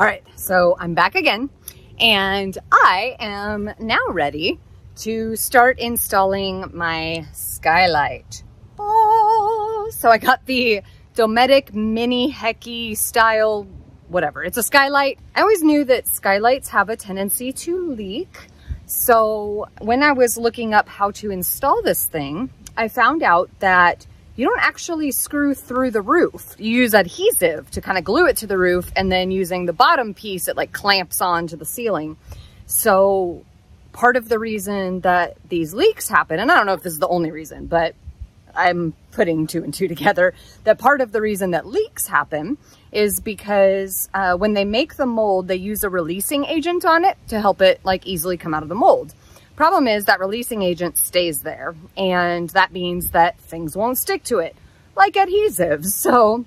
All right, so I'm back again and I am now ready to start installing my skylight. Oh, so I got the Dometic Mini Heki style, whatever. It's a skylight. I always knew that skylights have a tendency to leak. So when I was looking up how to install this thing, I found out that you don't actually screw through the roof. You use adhesive to kind of glue it to the roof and then using the bottom piece, it like clamps onto the ceiling. So part of the reason that these leaks happen, and I don't know if this is the only reason, but I'm putting two and two together, that part of the reason that leaks happen is because uh, when they make the mold, they use a releasing agent on it to help it like easily come out of the mold. Problem is that releasing agent stays there and that means that things won't stick to it like adhesives. So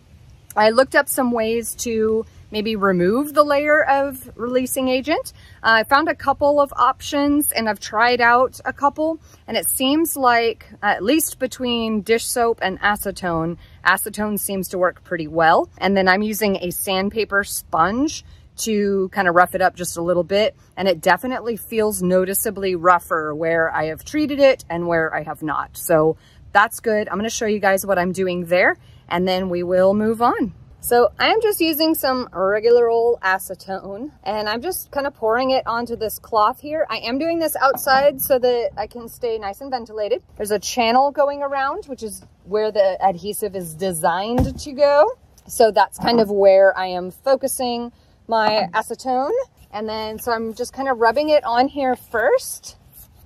I looked up some ways to maybe remove the layer of releasing agent. Uh, I found a couple of options and I've tried out a couple and it seems like at least between dish soap and acetone, acetone seems to work pretty well. And then I'm using a sandpaper sponge to kind of rough it up just a little bit. And it definitely feels noticeably rougher where I have treated it and where I have not. So that's good. I'm going to show you guys what I'm doing there and then we will move on. So I'm just using some regular old acetone and I'm just kind of pouring it onto this cloth here. I am doing this outside so that I can stay nice and ventilated. There's a channel going around, which is where the adhesive is designed to go. So that's kind of where I am focusing my acetone. And then, so I'm just kind of rubbing it on here first.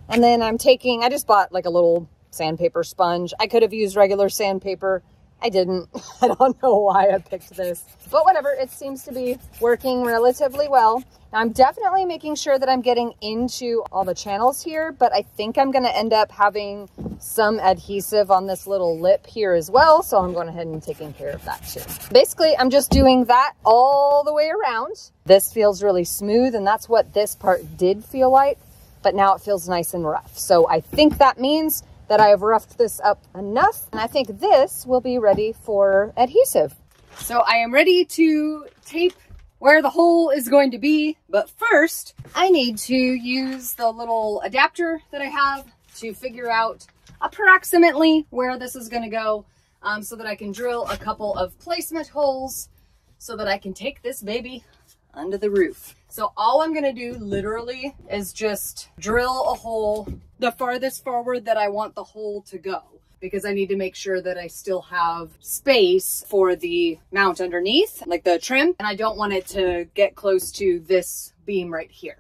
And then I'm taking, I just bought like a little sandpaper sponge. I could have used regular sandpaper. I didn't. I don't know why I picked this, but whatever. It seems to be working relatively well. Now I'm definitely making sure that I'm getting into all the channels here, but I think I'm going to end up having some adhesive on this little lip here as well. So I'm going ahead and taking care of that too. Basically, I'm just doing that all the way around. This feels really smooth and that's what this part did feel like, but now it feels nice and rough. So I think that means that I have roughed this up enough and I think this will be ready for adhesive. So I am ready to tape where the hole is going to be. But first, I need to use the little adapter that I have to figure out approximately where this is going to go um, so that I can drill a couple of placement holes so that I can take this baby under the roof. So all I'm going to do literally is just drill a hole the farthest forward that I want the hole to go because I need to make sure that I still have space for the mount underneath, like the trim, and I don't want it to get close to this beam right here.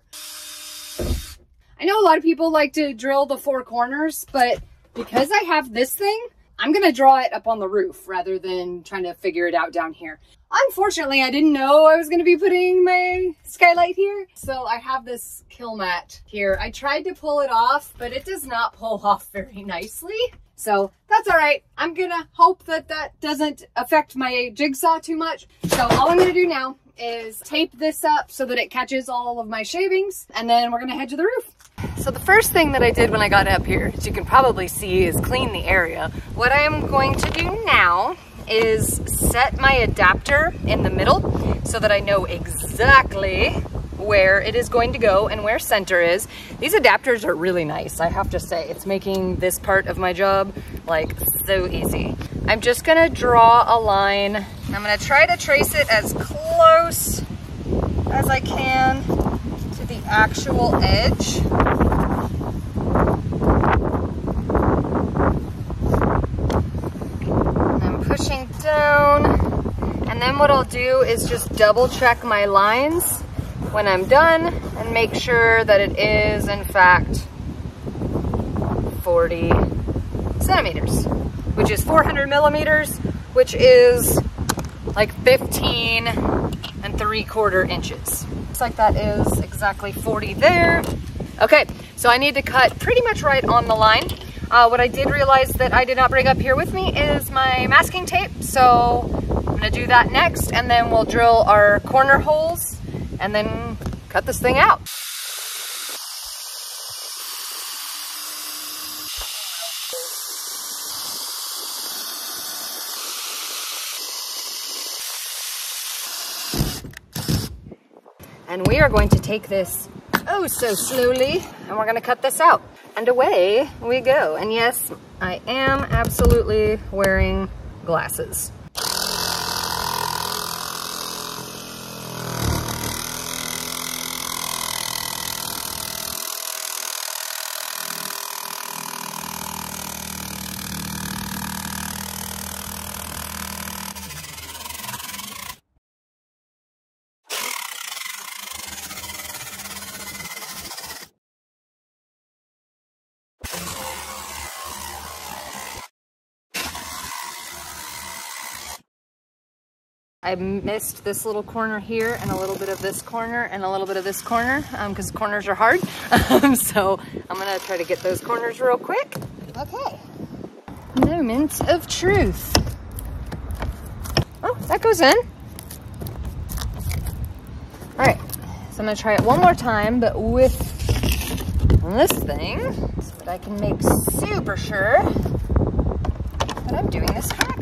I know a lot of people like to drill the four corners, but because I have this thing, I'm gonna draw it up on the roof rather than trying to figure it out down here. Unfortunately, I didn't know I was gonna be putting my skylight here. So I have this Kilmat here. I tried to pull it off, but it does not pull off very nicely. So that's all right. I'm gonna hope that that doesn't affect my jigsaw too much. So all I'm gonna do now is tape this up so that it catches all of my shavings and then we're gonna head to the roof. So the first thing that I did when I got up here, as you can probably see, is clean the area. What I am going to do now is set my adapter in the middle so that I know exactly where it is going to go and where center is. These adapters are really nice, I have to say. It's making this part of my job like so easy. I'm just gonna draw a line. I'm gonna try to trace it as close as I can to the actual edge. I'm pushing down. And then what I'll do is just double check my lines when I'm done and make sure that it is in fact 40 centimeters, which is 400 millimeters, which is like 15 and three quarter inches. Looks like that is exactly 40 there. Okay, so I need to cut pretty much right on the line. Uh, what I did realize that I did not bring up here with me is my masking tape. So I'm gonna do that next and then we'll drill our corner holes and then cut this thing out. And we are going to take this oh so slowly and we're gonna cut this out. And away we go. And yes, I am absolutely wearing glasses. I missed this little corner here and a little bit of this corner and a little bit of this corner because um, corners are hard. Um, so I'm gonna try to get those corners real quick. Okay. Moment of truth. Oh, that goes in. All right, so I'm gonna try it one more time, but with this thing so that I can make super sure that I'm doing this correctly.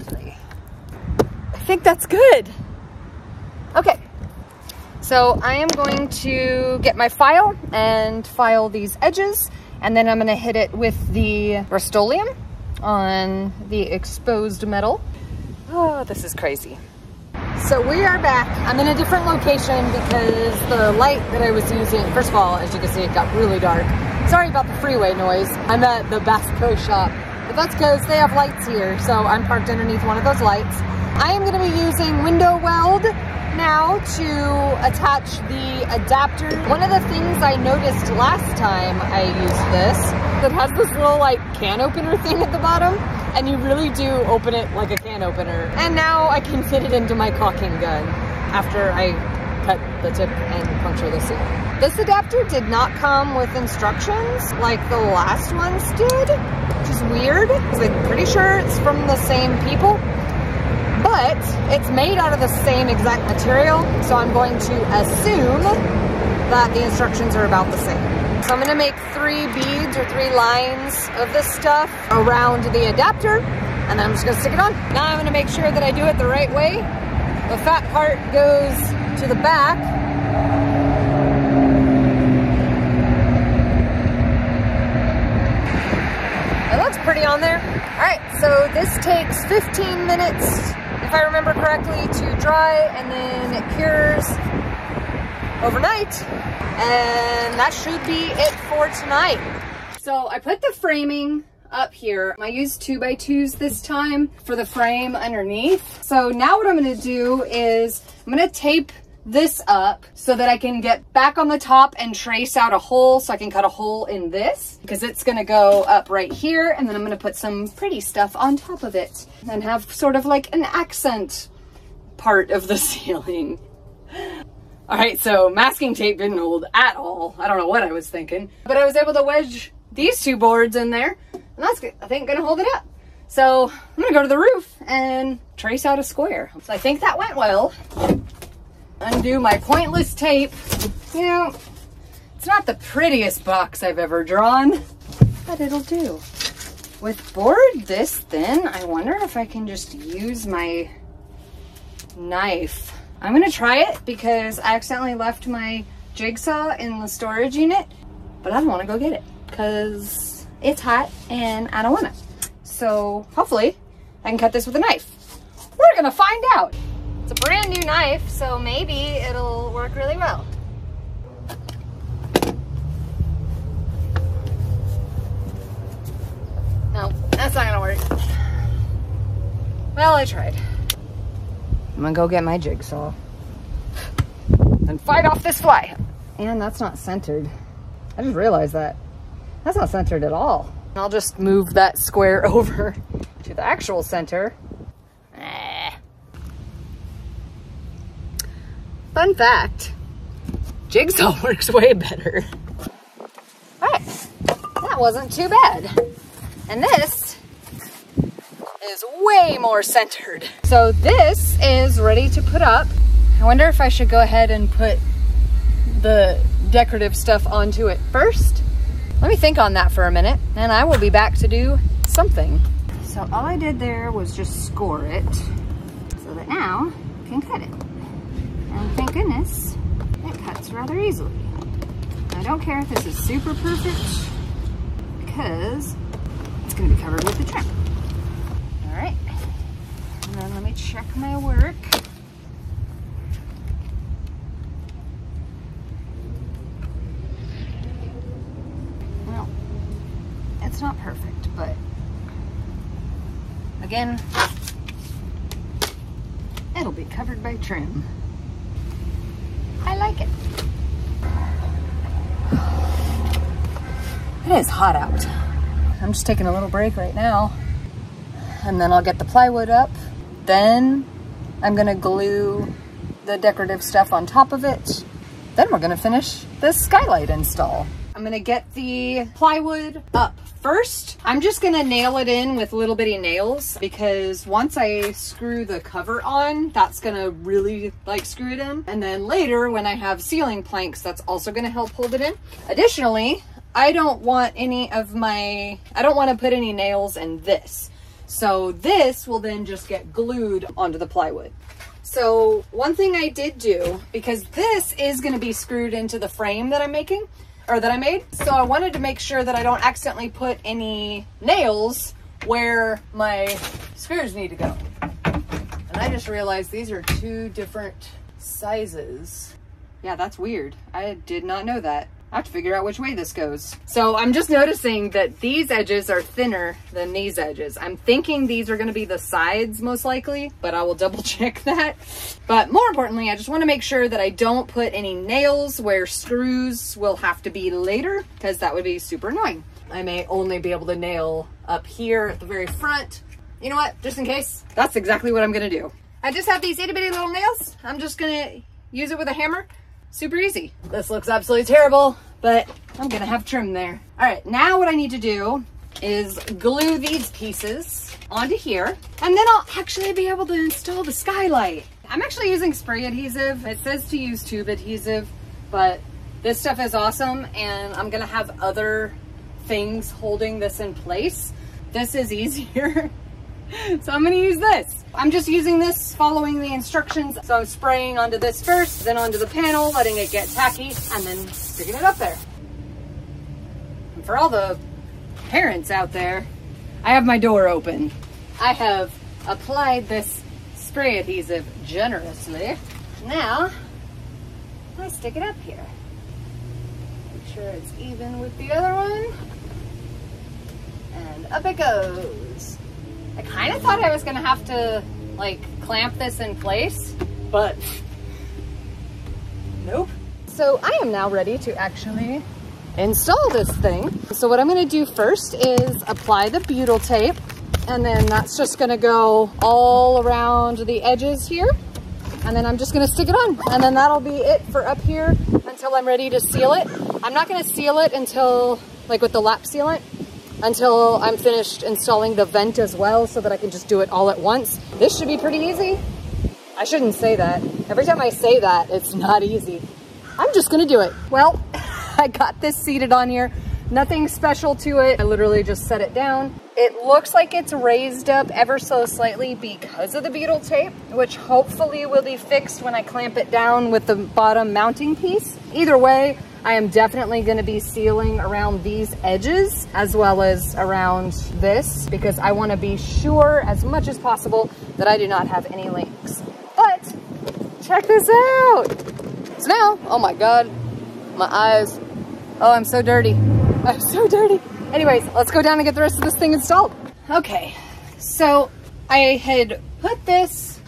I think that's good. Okay, so I am going to get my file and file these edges, and then I'm gonna hit it with the Rust-Oleum on the exposed metal. Oh, this is crazy. So we are back. I'm in a different location because the light that I was using, first of all, as you can see, it got really dark. Sorry about the freeway noise. I'm at the Bass Pro shop, but that's because they have lights here. So I'm parked underneath one of those lights. I am gonna be using window weld now to attach the adapter. One of the things I noticed last time I used this, that has this little like can opener thing at the bottom, and you really do open it like a can opener. And now I can fit it into my caulking gun after I cut the tip and puncture the seal. This adapter did not come with instructions like the last ones did, which is weird because I'm pretty sure it's from the same people, but it's made out of the same exact material. So I'm going to assume that the instructions are about the same. So I'm gonna make three beads or three lines of this stuff around the adapter and then I'm just gonna stick it on. Now I'm gonna make sure that I do it the right way. The fat part goes to the back It looks pretty on there. All right, so this takes 15 minutes, I remember correctly, to dry, and then it cures overnight. And that should be it for tonight. So I put the framing up here. I used two by twos this time for the frame underneath. So now what I'm gonna do is I'm gonna tape this up so that I can get back on the top and trace out a hole so I can cut a hole in this because it's gonna go up right here and then I'm gonna put some pretty stuff on top of it and have sort of like an accent part of the ceiling. All right, so masking tape didn't hold at all. I don't know what I was thinking, but I was able to wedge these two boards in there and that's, I think, gonna hold it up. So I'm gonna go to the roof and trace out a square. So I think that went well undo my pointless tape. You know, it's not the prettiest box I've ever drawn, but it'll do. With board this thin, I wonder if I can just use my knife. I'm gonna try it because I accidentally left my jigsaw in the storage unit, but I don't wanna go get it because it's hot and I don't want it. So hopefully I can cut this with a knife. We're gonna find out. It's a brand new knife, so maybe it'll work really well. No, that's not gonna work. Well, I tried. I'm gonna go get my jigsaw and fight off this fly. And that's not centered. I just realized that. That's not centered at all. I'll just move that square over to the actual center Fun fact, Jigsaw works way better. All right, that wasn't too bad. And this is way more centered. So this is ready to put up. I wonder if I should go ahead and put the decorative stuff onto it first. Let me think on that for a minute and I will be back to do something. So all I did there was just score it so that now I can cut it. And thank goodness, it cuts rather easily. I don't care if this is super perfect because it's gonna be covered with the trim. All right, and then let me check my work. Well, it's not perfect, but again, it'll be covered by trim. I like it. It is hot out. I'm just taking a little break right now. And then I'll get the plywood up. Then I'm gonna glue the decorative stuff on top of it. Then we're gonna finish the skylight install. I'm gonna get the plywood up first. I'm just gonna nail it in with little bitty nails because once I screw the cover on, that's gonna really like screw it in. And then later when I have ceiling planks, that's also gonna help hold it in. Additionally, I don't want any of my, I don't wanna put any nails in this. So this will then just get glued onto the plywood. So one thing I did do, because this is gonna be screwed into the frame that I'm making, or that I made. So I wanted to make sure that I don't accidentally put any nails where my screws need to go. And I just realized these are two different sizes. Yeah, that's weird. I did not know that. Have to figure out which way this goes. So I'm just noticing that these edges are thinner than these edges. I'm thinking these are gonna be the sides most likely, but I will double check that. But more importantly, I just wanna make sure that I don't put any nails where screws will have to be later because that would be super annoying. I may only be able to nail up here at the very front. You know what, just in case, that's exactly what I'm gonna do. I just have these itty bitty little nails. I'm just gonna use it with a hammer super easy. This looks absolutely terrible, but I'm gonna have trim there. All right, now what I need to do is glue these pieces onto here, and then I'll actually be able to install the skylight. I'm actually using spray adhesive. It says to use tube adhesive, but this stuff is awesome, and I'm gonna have other things holding this in place. This is easier so I'm gonna use this. I'm just using this following the instructions. So I'm spraying onto this first, then onto the panel, letting it get tacky, and then sticking it up there. And for all the parents out there, I have my door open. I have applied this spray adhesive generously. Now, I stick it up here. Make sure it's even with the other one. And up it goes. I kind of thought I was gonna have to like clamp this in place, but nope. So I am now ready to actually install this thing. So what I'm gonna do first is apply the butyl tape and then that's just gonna go all around the edges here. And then I'm just gonna stick it on and then that'll be it for up here until I'm ready to seal it. I'm not gonna seal it until like with the lap sealant until I'm finished installing the vent as well so that I can just do it all at once. This should be pretty easy. I shouldn't say that. Every time I say that, it's not easy. I'm just gonna do it. Well, I got this seated on here. Nothing special to it. I literally just set it down. It looks like it's raised up ever so slightly because of the butyl tape, which hopefully will be fixed when I clamp it down with the bottom mounting piece. Either way, I am definitely gonna be sealing around these edges as well as around this because I wanna be sure as much as possible that I do not have any leaks. But check this out. So now, oh my God, my eyes. Oh, I'm so dirty. I'm so dirty. Anyways, let's go down and get the rest of this thing installed. Okay, so I had put this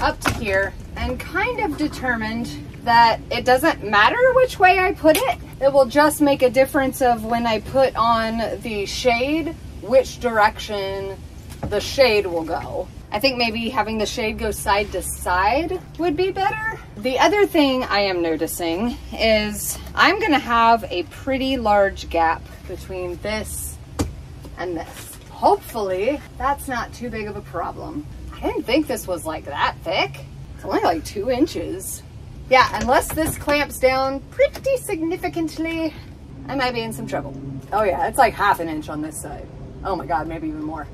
up to here and kind of determined that it doesn't matter which way I put it. It will just make a difference of when I put on the shade, which direction the shade will go. I think maybe having the shade go side to side would be better. The other thing I am noticing is I'm gonna have a pretty large gap between this and this. Hopefully that's not too big of a problem. I didn't think this was like that thick. It's only like two inches. Yeah, unless this clamps down pretty significantly, I might be in some trouble. Oh yeah, it's like half an inch on this side. Oh my God, maybe even more.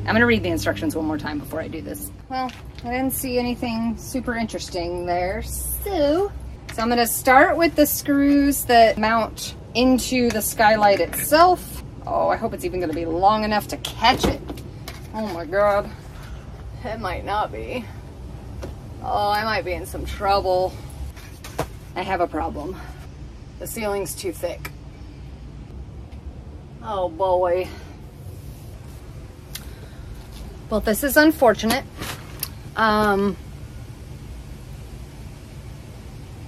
I'm gonna read the instructions one more time before I do this. Well, I didn't see anything super interesting there, so. So I'm gonna start with the screws that mount into the skylight itself. Oh, I hope it's even gonna be long enough to catch it. Oh my God. It might not be. Oh, I might be in some trouble. I have a problem. The ceiling's too thick. Oh boy. Well, this is unfortunate. Um,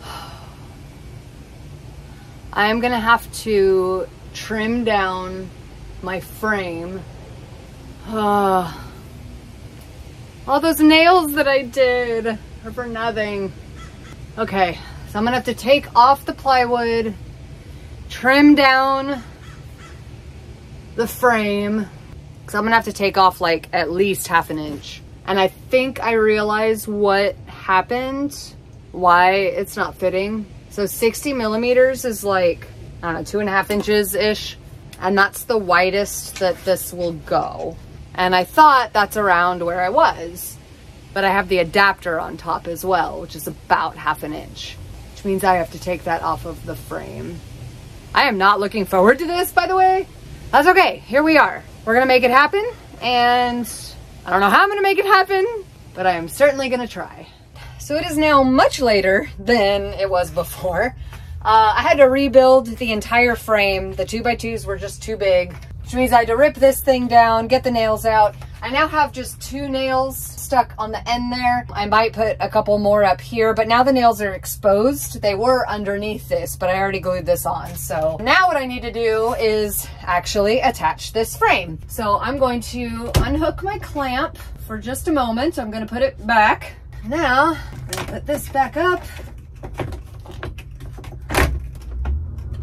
I'm gonna have to trim down my frame. Uh, all those nails that I did are for nothing. Okay, so I'm gonna have to take off the plywood, trim down the frame, because I'm gonna have to take off like at least half an inch. And I think I realize what happened, why it's not fitting. So 60 millimeters is like, I don't know, two and a half inches ish. And that's the widest that this will go. And I thought that's around where I was, but I have the adapter on top as well, which is about half an inch, which means I have to take that off of the frame. I am not looking forward to this, by the way. That's okay, here we are. We're gonna make it happen, and I don't know how I'm gonna make it happen, but I am certainly gonna try. So it is now much later than it was before. Uh, I had to rebuild the entire frame. The two by twos were just too big, which means I had to rip this thing down, get the nails out. I now have just two nails stuck on the end there. I might put a couple more up here, but now the nails are exposed. They were underneath this, but I already glued this on. So now what I need to do is actually attach this frame. So I'm going to unhook my clamp for just a moment. I'm gonna put it back. Now, I'm gonna put this back up.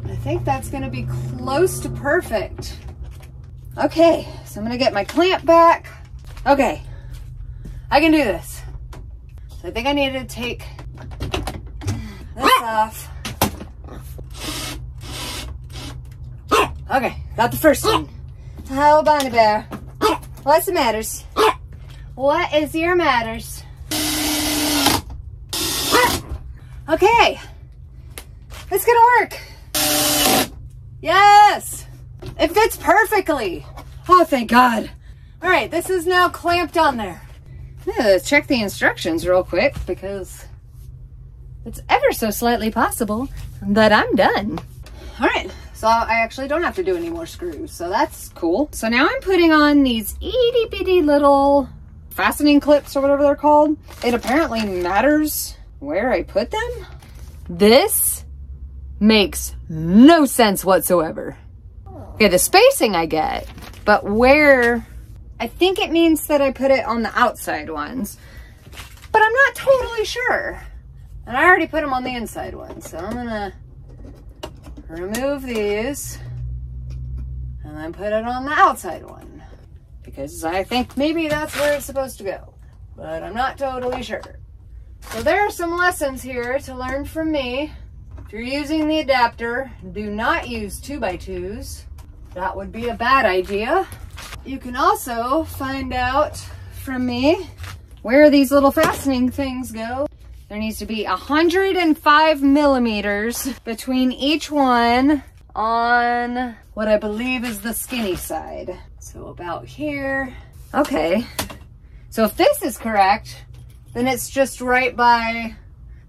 I think that's gonna be close to perfect. Okay, so I'm gonna get my clamp back. Okay, I can do this. So I think I need to take this ah! off. Okay, got the first one. Oh, Bonnie Bear, what's the matters? What is your matters? Okay, it's gonna work. Yes, it fits perfectly. Oh, thank God. All right, this is now clamped on there. Let's check the instructions real quick because it's ever so slightly possible that I'm done. All right, so I actually don't have to do any more screws, so that's cool. So now I'm putting on these itty bitty little fastening clips or whatever they're called. It apparently matters where I put them. This makes no sense whatsoever. Okay, the spacing I get, but where, I think it means that I put it on the outside ones, but I'm not totally sure. And I already put them on the inside ones, so I'm gonna remove these and then put it on the outside one because I think maybe that's where it's supposed to go, but I'm not totally sure. So there are some lessons here to learn from me. If you're using the adapter, do not use 2x2s. That would be a bad idea. You can also find out from me where these little fastening things go. There needs to be 105 millimeters between each one on what I believe is the skinny side. So about here. Okay. So if this is correct, then it's just right by,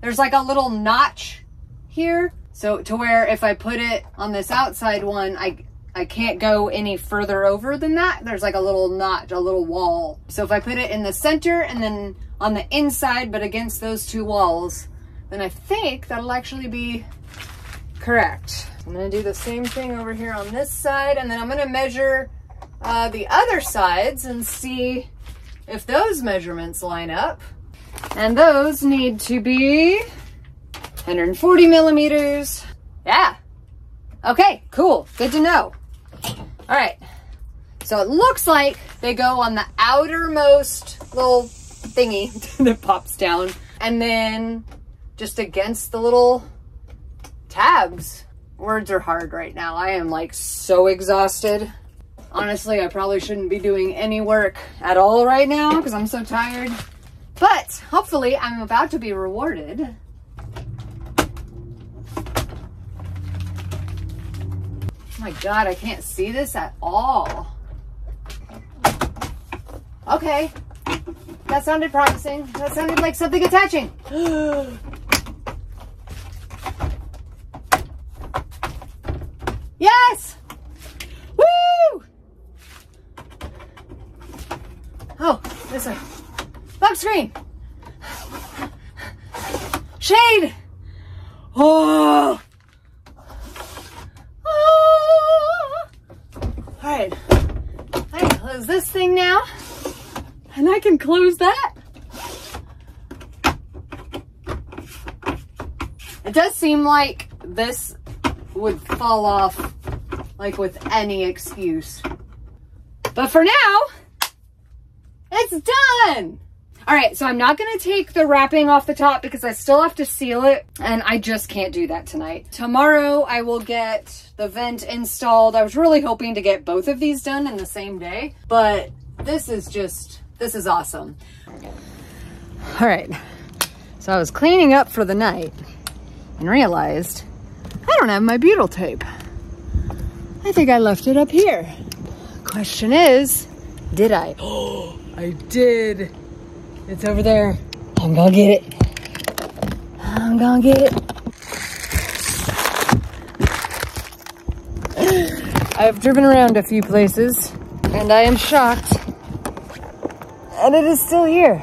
there's like a little notch here. So to where if I put it on this outside one, I, I can't go any further over than that. There's like a little notch, a little wall. So if I put it in the center and then on the inside, but against those two walls, then I think that'll actually be correct. I'm gonna do the same thing over here on this side, and then I'm gonna measure uh, the other sides and see if those measurements line up. And those need to be 140 millimeters. Yeah. Okay, cool. Good to know. All right. So it looks like they go on the outermost little thingy that pops down and then just against the little tabs. Words are hard right now. I am like so exhausted. Honestly, I probably shouldn't be doing any work at all right now because I'm so tired. But hopefully I'm about to be rewarded my God, I can't see this at all. Okay. That sounded promising. That sounded like something attaching. yes! Woo! Oh, there's a bug screen. Shade! Oh! oh. All right. I can close this thing now. And I can close that. It does seem like this would fall off like with any excuse. But for now, it's done. All right, so I'm not gonna take the wrapping off the top because I still have to seal it and I just can't do that tonight. Tomorrow I will get the vent installed. I was really hoping to get both of these done in the same day, but this is just, this is awesome. All right, so I was cleaning up for the night and realized I don't have my butyl tape. I think I left it up here. Question is, did I? Oh, I did. It's over there. I'm gonna get it. I'm gonna get it. I've driven around a few places and I am shocked. And it is still here.